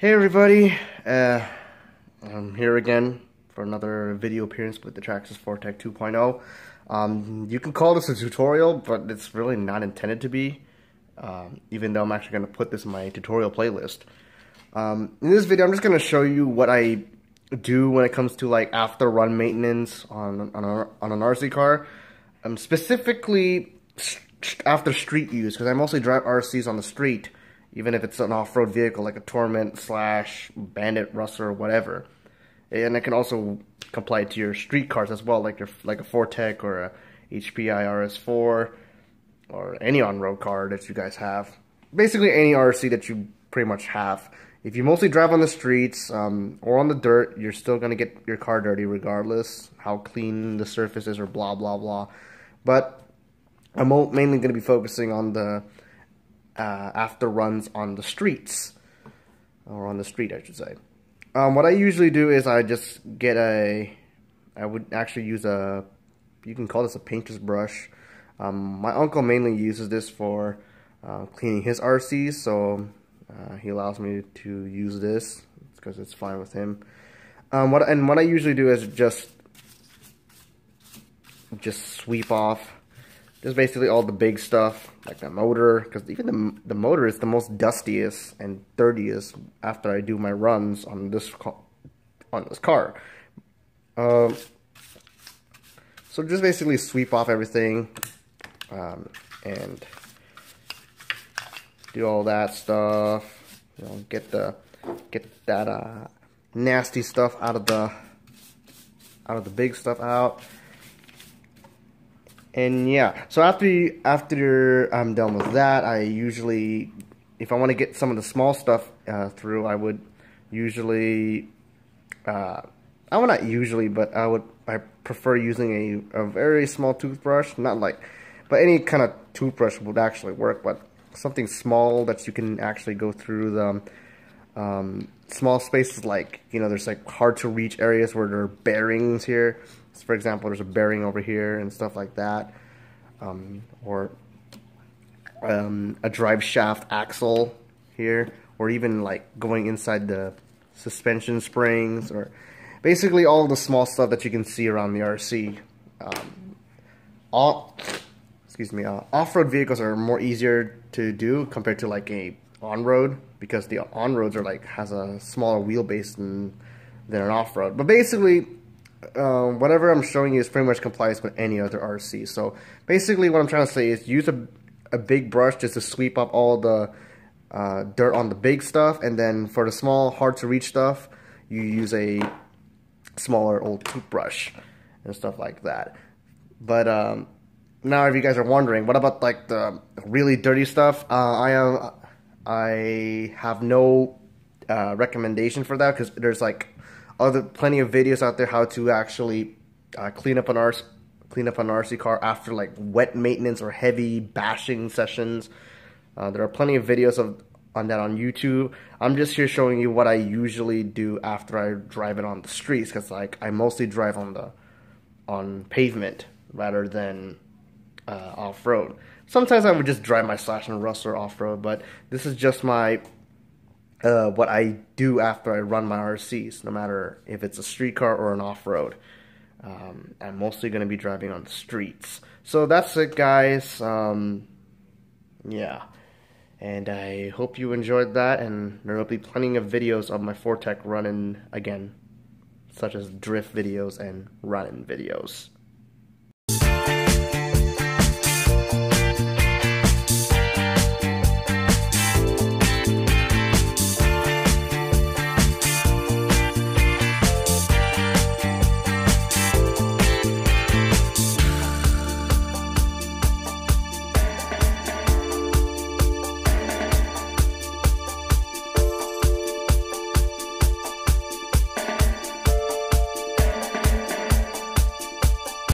Hey everybody, uh, I'm here again for another video appearance with the Traxxas 4-Tec 2.0. Um, you can call this a tutorial, but it's really not intended to be, um, even though I'm actually going to put this in my tutorial playlist. Um, in this video, I'm just going to show you what I do when it comes to like after run maintenance on, on, a, on an RC car. Specifically after street use, because I mostly drive RCs on the street even if it's an off-road vehicle like a Torment slash Bandit, Rustler, or whatever. And it can also comply to your street cars as well, like your like a 4-Tec or a HPI RS4 or any on-road car that you guys have. Basically any RC that you pretty much have. If you mostly drive on the streets um, or on the dirt, you're still going to get your car dirty regardless how clean the surface is or blah, blah, blah. But I'm mainly going to be focusing on the uh, after runs on the streets. Or on the street, I should say. Um, what I usually do is I just get a, I would actually use a, you can call this a painter's brush. Um, my uncle mainly uses this for uh, cleaning his RCs, so uh, he allows me to use this because it's fine with him. Um, what and what I usually do is just just sweep off just basically all the big stuff, like the motor, because even the, the motor is the most dustiest and dirtiest after I do my runs on this on this car. Um, so just basically sweep off everything um, and do all that stuff. You know, get the get that uh, nasty stuff out of the out of the big stuff out and yeah, so after after I'm done with that, I usually, if I want to get some of the small stuff uh, through, I would usually, uh, I would not usually, but I would I prefer using a, a very small toothbrush, not like, but any kind of toothbrush would actually work, but something small that you can actually go through the um, small spaces like, you know, there's like hard to reach areas where there are bearings here. So for example, there's a bearing over here and stuff like that. Um, or um, a drive shaft axle here. Or even like going inside the suspension springs. Or basically all the small stuff that you can see around the RC. Um, all, excuse me, uh, off-road vehicles are more easier to do compared to like a on-road because the on-roads are like has a smaller wheelbase than than an off-road. But basically, uh, whatever I'm showing you is pretty much complies with any other RC. So basically, what I'm trying to say is use a a big brush just to sweep up all the uh, dirt on the big stuff, and then for the small, hard to reach stuff, you use a smaller old toothbrush and stuff like that. But um, now, if you guys are wondering, what about like the really dirty stuff? Uh, I am I have no uh, recommendation for that because there's like other plenty of videos out there how to actually uh, clean up an RC clean up an RC car after like wet maintenance or heavy bashing sessions. Uh, there are plenty of videos of on that on YouTube. I'm just here showing you what I usually do after I drive it on the streets because like I mostly drive on the on pavement rather than uh, off road. Sometimes I would just drive my Slash and Rustler off-road, but this is just my uh, what I do after I run my RCs, no matter if it's a street car or an off-road. Um, I'm mostly going to be driving on the streets. So that's it, guys. Um, yeah. And I hope you enjoyed that, and there will be plenty of videos of my 4-Tec running again, such as drift videos and running videos.